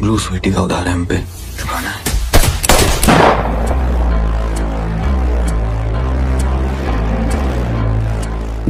Blue Sweety का है हम पे। चुकाना है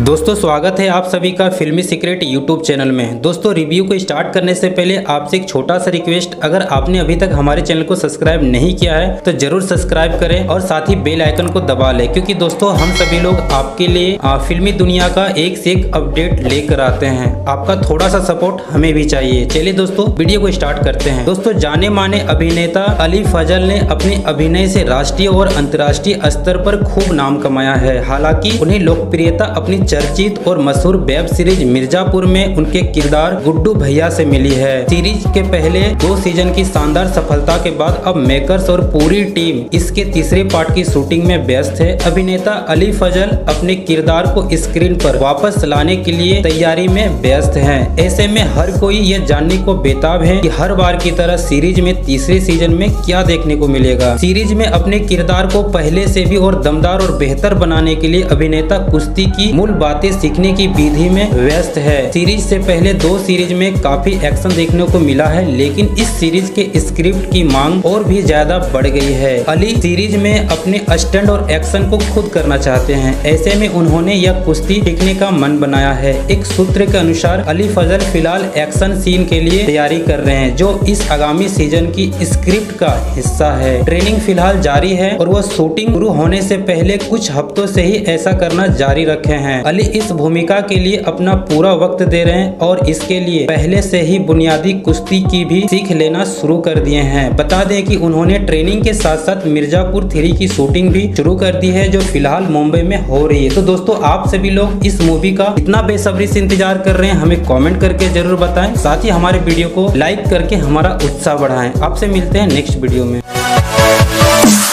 दोस्तों, स्वागत है आप सभी का फिल्मी सीक्रेट यूट्यूब चैनल में। दोस्तों, रिव्यू को स्टार्ट करने से पहले आपसे एक छोटा सा रिक्वेस्ट, अगर आपने अभी तक हमारे चैनल को सब्सक्राइब नहीं किया है तो ज़रूर सब्सक्राइब करें और साथ ही बेल आइकन को दबा लें, क्योंकि दोस्तों, हम सभी लोग आपके लिए फिल्मी दुनिया का एक से एक अपडेट लेकर आते हैं। आपका थोड़ा सा सपोर्ट हमें भी चाहिए। चलिए दोस्तों, वीडियो को स्टार्ट करते हैं। दोस्तों, जाने माने अभिनेता अली फजल ने अपने अभिनय से राष्ट्रीय और अंतर्राष्ट्रीय स्तर पर खूब नाम कमाया है। हालाँकि, उन्हें लोकप्रियता अपनी चर्चित और मशहूर वेब सीरीज़ मिर्जापुर में उनके किरदार गुड्डू भैया से मिली है। सीरीज़ के पहले दो सीज़न की शानदार सफलता के बाद अब मेकर्स और पूरी टीम इसके तीसरे पार्ट की शूटिंग में व्यस्त है। अभिनेता अली फजल अपने किरदार को स्क्रीन पर वापस लाने के लिए तैयारी में व्यस्त है। ऐसे में हर कोई ये जानने को बेताब है की हर बार की तरह सीरीज़ में तीसरे सीज़न में क्या देखने को मिलेगा। सीरीज़ में अपने किरदार को पहले से भी और दमदार और बेहतर बनाने के लिए अभिनेता कुश्ती की मूल बातें सीखने की विधि में व्यस्त है। सीरीज़ से पहले दो सीरीज़ में काफ़ी एक्शन देखने को मिला है, लेकिन इस सीरीज़ के स्क्रिप्ट की मांग और भी ज़्यादा बढ़ गई है। अली सीरीज़ में अपने स्टैंड और एक्शन को खुद करना चाहते हैं। ऐसे में उन्होंने यह कुश्ती सीखने का मन बनाया है। एक सूत्र के अनुसार, अली फजल फ़िलहाल एक्शन सीन के लिए तैयारी कर रहे हैं, जो इस आगामी सीज़न की स्क्रिप्ट का हिस्सा है। ट्रेनिंग फ़िलहाल जारी है और वह शूटिंग शुरू होने से पहले कुछ हफ्तों से ही ऐसा करना जारी रखे हैं। अली इस भूमिका के लिए अपना पूरा वक्त दे रहे हैं और इसके लिए पहले से ही बुनियादी कुश्ती की भी सीख लेना शुरू कर दिए हैं। बता दें कि उन्होंने ट्रेनिंग के साथ साथ मिर्जापुर थ्री की शूटिंग भी शुरू कर दी है जो फ़िलहाल मुंबई में हो रही है। तो दोस्तों आप सभी लोग इस मूवी का इतना बेसब्री से इंतज़ार कर रहे हैं हमें कॉमेंट करके ज़रूर बताएँ। साथ ही हमारे वीडियो को लाइक करके हमारा उत्साह बढ़ाएँ। आपसे मिलते हैं नेक्स्ट वीडियो में।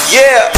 Yeah.